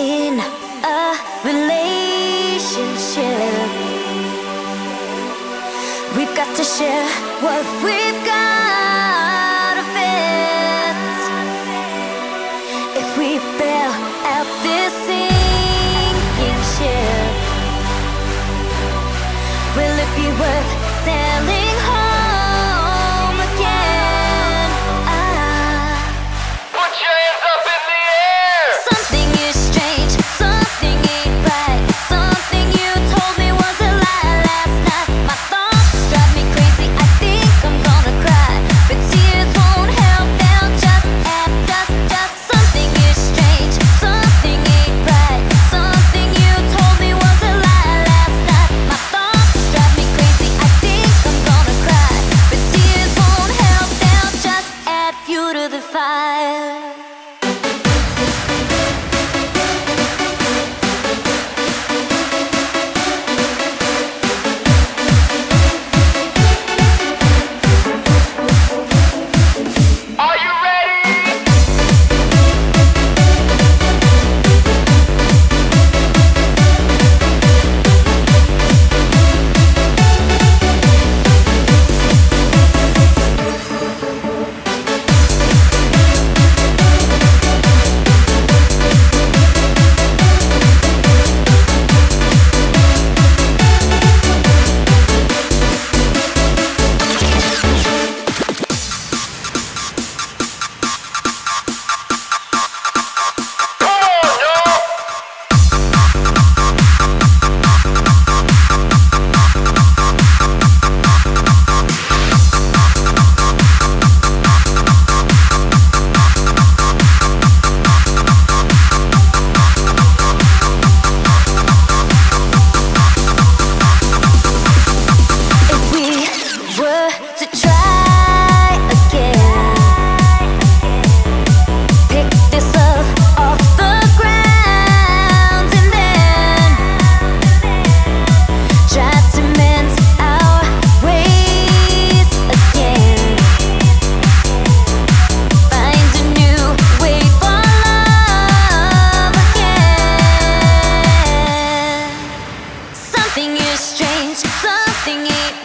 in a relationship. We've got to share what we've got of it. If we bail out this scene.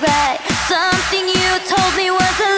right Something you told me was a